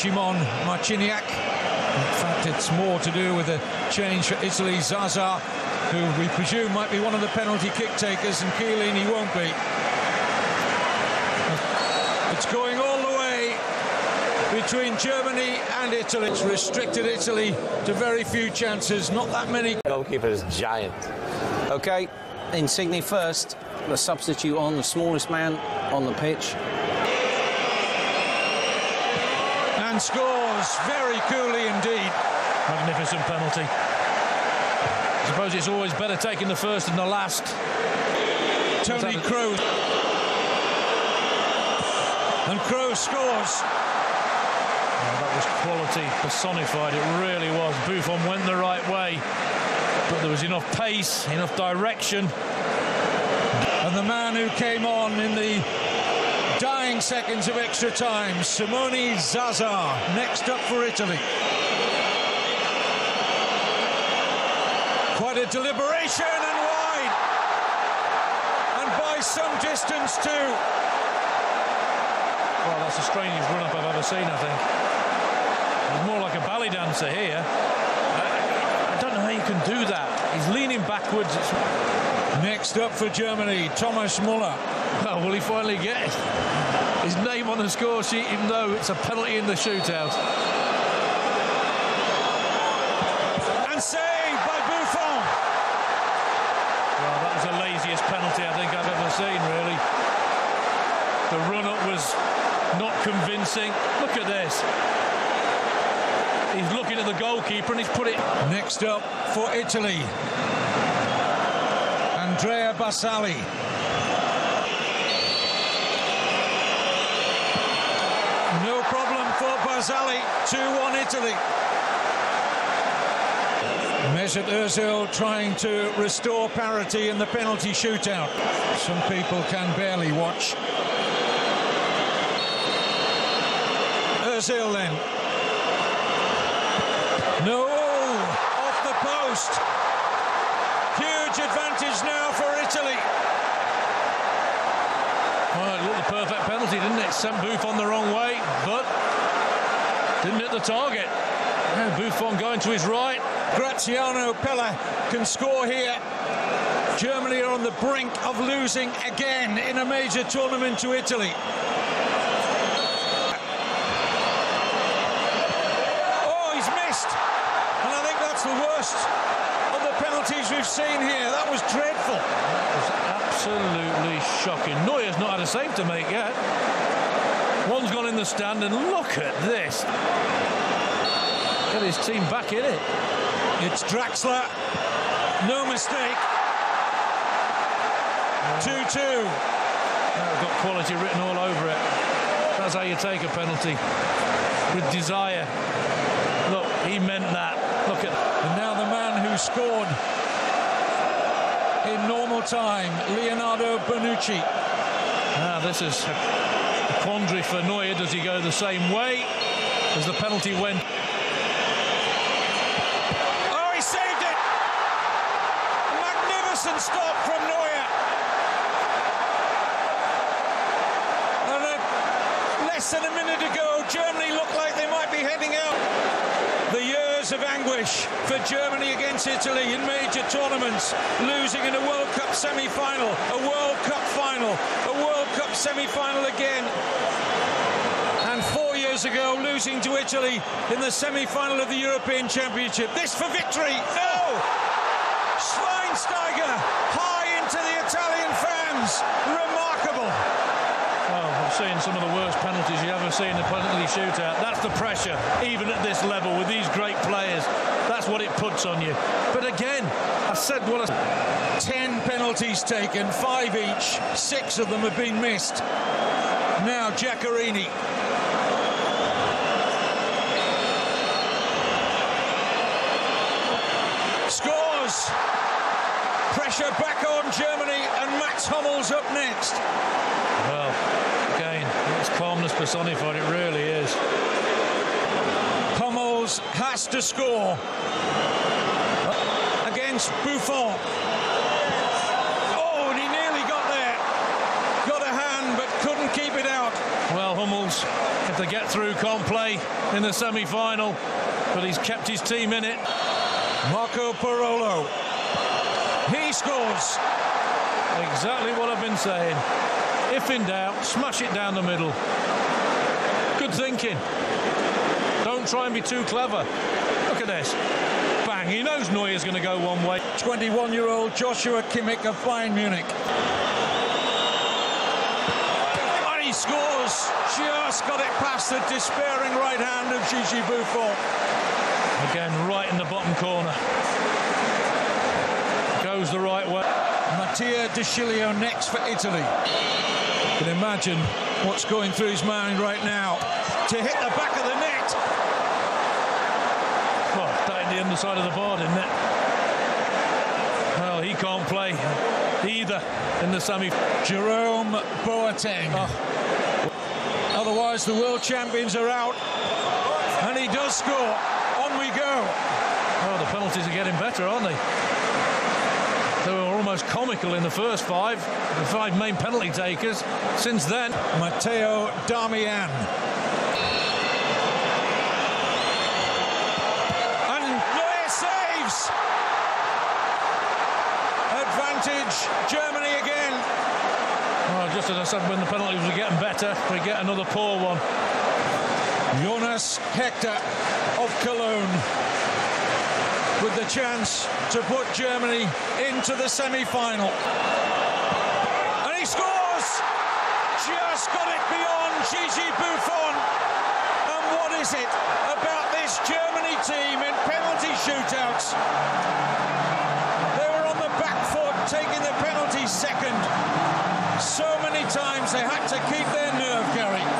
Szymon Marciniak. In fact, it's more to do with a change for Italy. Zaza, who we presume might be one of the penalty kick takers, and Chiellini won't be. It's going all the way between Germany and Italy. It's restricted Italy to very few chances, not that many. Goalkeeper is giant. Okay, Insigne first. The substitute on, the smallest man on the pitch. And scores very coolly indeed. Magnificent penalty. I suppose it's always better taking the first than the last. Toni Kroos. And Kroos scores. that was quality personified. It really was. Buffon went the right way, but there was enough pace, enough direction. And the man who came on in the dying seconds of extra time, Simone Zaza, next up for Italy. Quite a deliberation and wide. And by some distance too. Well, that's the strangest run-up I've ever seen, I think. He's more like a ballet dancer here. I, I don't know how you can do that. He's leaning backwards. Next up for Germany, Thomas Muller. Oh, will he finally get his name on the score sheet, even though it's a penalty in the shootout? And saved by Buffon. Well, that was the laziest penalty I think I've ever seen, really. The run-up was not convincing. Look at this. He's looking at the goalkeeper and he's put it... Next up for Italy, Andrea Barzagli. No problem for Barzagli. 2-1 Italy. Mesut Ozil trying to restore parity in the penalty shootout. Some people can barely watch. Ozil then. No, off the post. Huge advantage now for Italy. Well, it looked the perfect penalty, didn't it? Sent Buffon the wrong way, but didn't hit the target. Yeah, Buffon going to his right. Graziano Pellè can score here. Germany are on the brink of losing again in a major tournament to Italy. Oh, he's missed. And I think that's the worst of the penalties we've seen here. That was dreadful. That was absolutely shocking. Neuer's not had a save to make yet. One's gone in the stand, and look at this. Get his team back in it. It's Draxler. No mistake. 2-2. Now got quality written all over it. That's how you take a penalty. With desire. Look, he meant that. Look at And now the man who scored in normal time, Leonardo Bonucci. Now this is a quandary for Neuer. Does he go the same way as the penalty went? Oh, he saved it! A magnificent stop from Neuer. And uh, less than a minute ago, Germany looked like they might be heading out. The years of anguish for Germany against Italy in major tournaments, losing in a World Cup semi-final, a World Cup final, a semi-final again. And four years ago, losing to Italy in the semi-final of the European Championship. This for victory. No! Schweinsteiger high into the Italian fans. Remarkable. Well, I've seen some of the worst penalties you ever see in a penalty shootout. That's the pressure, even at this level with these great players. That's what it puts on you. But again, I said what I... Ten penalties taken, five each. Six of them have been missed. Now Giaccherini. Scores. Pressure back on Germany and Mats Hummels up next. Well, again, it's calmness personified. It really is. Has to score against Buffon. Oh, and he nearly got there. Got a hand, but couldn't keep it out. Well, Hummels, if they get through can't play in the semi-final, but he's kept his team in it. Marco Parolo. He scores. Exactly what I've been saying. If in doubt, smash it down the middle. Good thinking. Don't try and be too clever. Look at this. Bang. He knows Neuer's going to go one way. 21 year old Joshua Kimmich of Bayern Munich. And he scores. Just got it past the despairing right hand of Gigi Buffon. Again, right in the bottom corner. Goes the right way. Mattia De Sciglio next for Italy. You can imagine what's going through his mind right now. To hit the back of the net. Oh, that in the underside of the board, isn't it? Well, he can't play either in the semi. Jerome Boateng. Oh. Otherwise, the world champions are out. And he does score. On we go. Oh, the penalties are getting better, aren't they? Almost comical in the first five, the five main penalty takers. Since then, Matteo Darmian. And Neuer saves. Advantage, Germany again. well, just as I said, when the penalties were getting better, we get another poor one. Jonas Hector of Cologne with the chance to put Germany into the semi-final. And he scores! Just got it beyond Gigi Buffon. And what is it about this Germany team in penalty shootouts? They were on the back foot, taking the penalty second. So many times they had to keep their nerve, Gary.